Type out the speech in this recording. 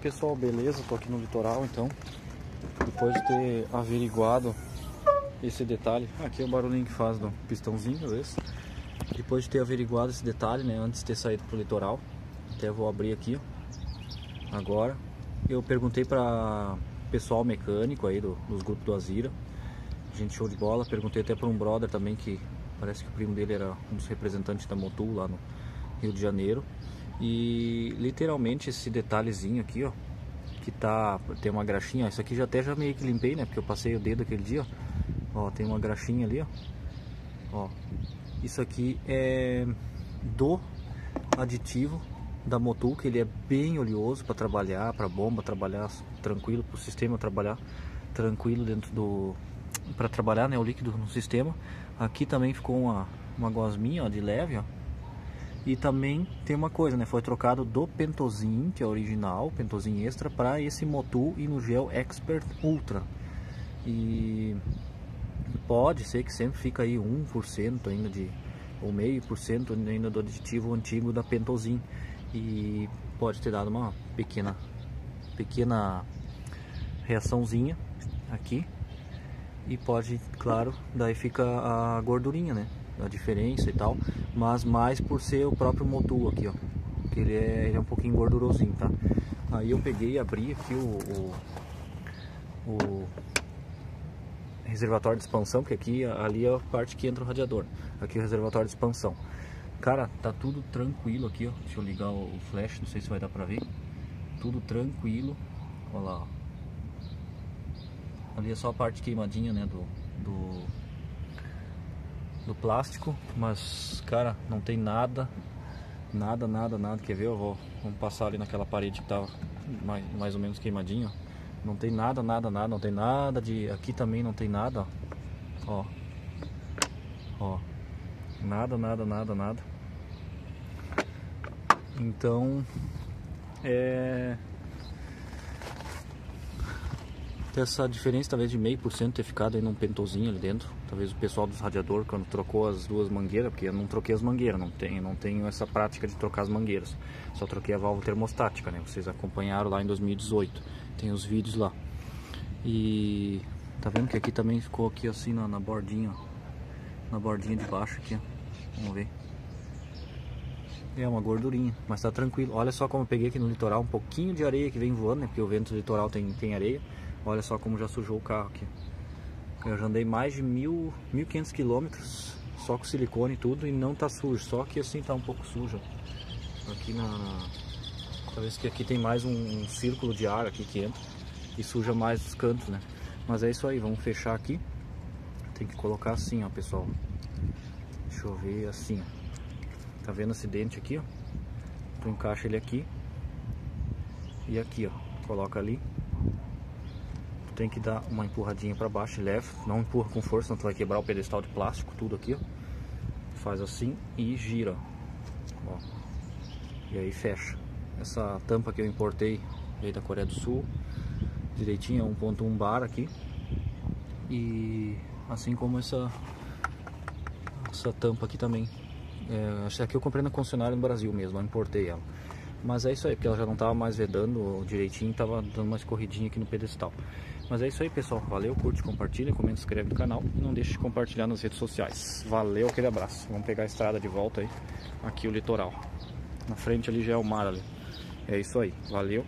pessoal, beleza? Tô aqui no litoral então. Depois de ter averiguado esse detalhe, aqui é o barulhinho que faz do pistãozinho, beleza? Depois de ter averiguado esse detalhe, né, antes de ter saído pro litoral, até vou abrir aqui, ó, agora. Eu perguntei para pessoal mecânico aí do, dos grupos do Azira, gente show de bola. Perguntei até para um brother também que parece que o primo dele era um dos representantes da Motul lá no Rio de Janeiro. E literalmente esse detalhezinho aqui, ó, que tá tem uma graxinha, isso aqui já até já meio que limpei, né? Porque eu passei o dedo aquele dia, ó, tem uma graxinha ali, ó. Ó. Isso aqui é do aditivo da Motul, que ele é bem oleoso para trabalhar, para bomba trabalhar tranquilo, para o sistema trabalhar tranquilo dentro do para trabalhar, né, o líquido no sistema. Aqui também ficou uma uma gosminha, ó, de leve, ó e também tem uma coisa, né? Foi trocado do Pentozin, que é original, Pentozin Extra, para esse Motul e no Gel Expert Ultra. E pode ser que sempre fica aí 1% ainda de ou meio por cento ainda do aditivo antigo da Pentozin e pode ter dado uma pequena pequena reaçãozinha aqui e pode, claro, daí fica a gordurinha, né? A diferença e tal, mas mais por ser o próprio motor aqui, ó, que ele é, ele é um pouquinho gordurosinho, tá? Aí eu peguei e abri aqui o, o, o reservatório de expansão, porque aqui ali é a parte que entra o radiador, aqui é o reservatório de expansão. Cara, tá tudo tranquilo aqui, ó. Deixa eu ligar o flash, não sei se vai dar pra ver. Tudo tranquilo. Olha lá, ó. Ali é só a parte queimadinha, né, do, do do plástico, mas cara, não tem nada, nada, nada, nada. Quer ver? Eu vou vamos passar ali naquela parede que tá mais, mais ou menos queimadinho. Não tem nada, nada, nada, não tem nada de. Aqui também não tem nada, ó. Ó. Nada, nada, nada, nada. Então, é essa diferença talvez de meio por cento ter ficado aí num pentozinho ali dentro. Talvez o pessoal dos radiador quando trocou as duas mangueiras, porque eu não troquei as mangueiras, não tenho, não tenho essa prática de trocar as mangueiras. Só troquei a válvula termostática, né? Vocês acompanharam lá em 2018. Tem os vídeos lá. E tá vendo que aqui também ficou aqui assim na, na bordinha, na bordinha de baixo aqui, ó. Vamos ver. É uma gordurinha, mas tá tranquilo. Olha só como eu peguei aqui no litoral um pouquinho de areia que vem voando, né? Porque o vento do litoral tem, tem areia. Olha só como já sujou o carro aqui. Eu já andei mais de mil, 1.500 quilômetros só com silicone e tudo e não tá sujo. Só que assim tá um pouco sujo. Aqui na... Talvez que aqui tem mais um, um círculo de ar aqui que entra e suja mais os cantos, né? Mas é isso aí, vamos fechar aqui. Tem que colocar assim, ó, pessoal. Deixa eu ver assim, ó. Tá vendo esse dente aqui, ó? Tu encaixa ele aqui. E aqui, ó. Coloca ali tem que dar uma empurradinha para baixo leve, não empurra com força, senão tu vai quebrar o pedestal de plástico, tudo aqui, ó. Faz assim e gira, ó. E aí fecha. Essa tampa que eu importei veio da Coreia do Sul, direitinho, é 1.1 bar aqui. E assim como essa essa tampa aqui também. É, essa aqui eu comprei na concessionária no Brasil mesmo, eu importei ela. Mas é isso aí, porque ela já não estava mais vedando direitinho, estava dando uma escorridinha aqui no pedestal. Mas é isso aí, pessoal. Valeu, curte, compartilha, comenta, inscreve no canal e não deixe de compartilhar nas redes sociais. Valeu, aquele abraço. Vamos pegar a estrada de volta aí, aqui o litoral. Na frente ali já é o mar ali. É isso aí, valeu.